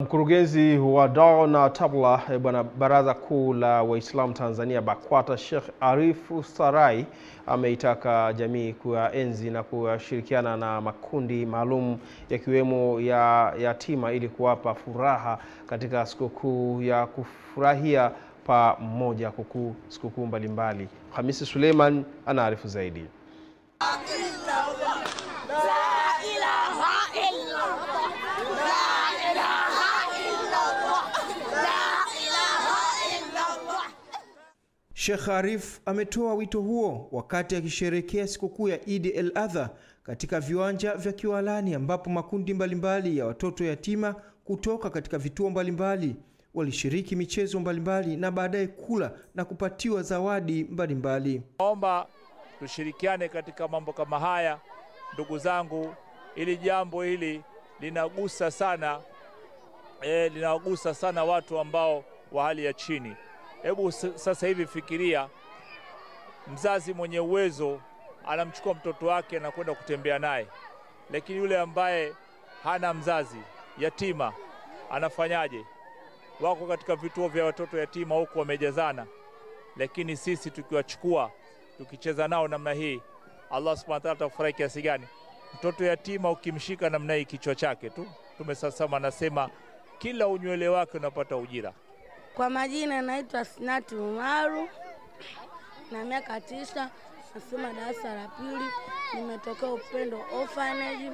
Mkurugenzi wa dao na tabla eh, bwana Baraza Kuu la Waislamu Tanzania BAKWATA Sheikh Arifu Sarai ameitaka jamii kuyaenzi na kushirikiana na makundi maalum yakiwemo ya yatima ili kuwapa furaha katika sikukuu ya kufurahia pamoja kuku sikukuu mbalimbali. Hamisi Suleiman anaarifu zaidi. Sheikh Arif ametoa wito huo wakati akisherehekea sikukuu ya Idi el Adha katika viwanja vya Kiwalani ambapo makundi mbalimbali ya watoto yatima kutoka katika vituo mbalimbali walishiriki michezo mbalimbali na baadaye kula na kupatiwa zawadi mbalimbali. Naomba tushirikiane katika mambo kama haya, ndugu zangu, ili jambo hili linagusa sana e, linawagusa sana watu ambao wa hali ya chini. Hebu sasa hivi fikiria, mzazi mwenye uwezo anamchukua mtoto wake na kwenda kutembea naye, lakini yule ambaye hana mzazi, yatima, anafanyaje? Wako katika vituo vya watoto yatima huku wamejazana, lakini sisi tukiwachukua tukicheza nao namna hii, Allah subhanahu wa ta'ala atafurahi kiasi gani? Mtoto yatima ukimshika namna hii kichwa chake tu, tumesasama anasema kila unywele wake unapata ujira. Kwa majina naitwa Sinati Umaru na miaka tisa, nasoma darasa la pili, nimetokea Upendo Orphanage.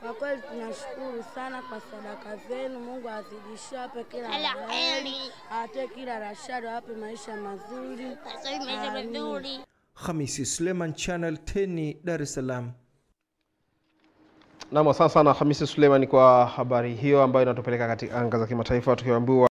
Kwa kweli tunashukuru sana kwa sadaka zenu. Mungu azidishie, ape kila heri, atoe kila rashadi, awape maisha mazuri. Amin. Hamisi Suleiman, Channel 10, Dar es Salaam. Nam, asante sana Hamisi Suleiman kwa habari hiyo ambayo inatupeleka katika anga za kimataifa tukiambiwa